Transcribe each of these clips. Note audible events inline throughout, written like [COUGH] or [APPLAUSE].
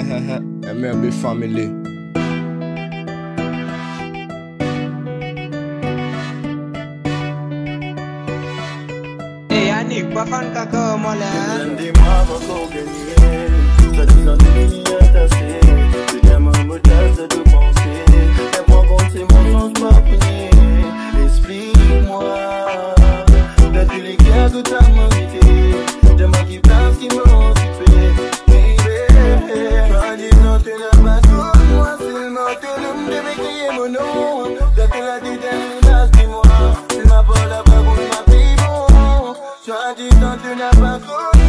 [LAUGHS] MRB family. Eh, Bafan kaka Explique-moi T'as les guerres Tu as dit non, tu n'as pas connu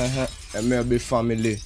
Uh-huh. MRB family.